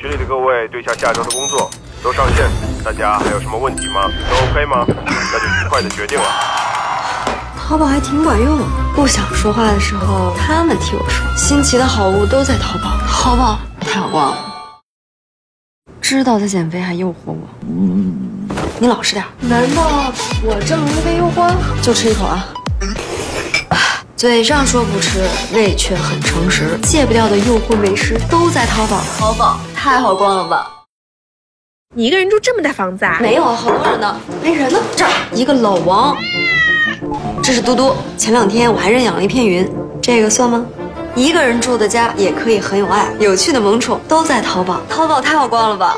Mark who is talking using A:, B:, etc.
A: 群里的各位对下下周的工作都上线，大家还有什么问题吗？都 OK 吗？那就愉快的决定了。
B: 淘宝还挺管用，不想说话的时候他们替我说。新奇的好物都在淘宝，淘宝太好逛了。知道他减肥还诱惑我，你老实点。难道我这么容易被诱惑？就吃一口啊！嘴上说不吃，胃却很诚实。戒不掉的诱惑美食都在淘宝，淘宝太好逛了吧？
C: 你一个人住这么大房子啊？
B: 没有啊，好多人呢。没人呢，这儿一个老王。这是嘟嘟。前两天我还认养了一片云，这个算吗？一个人住的家也可以很有爱，有趣的萌宠都在淘宝，淘宝太好逛了吧？